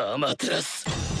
アマテラス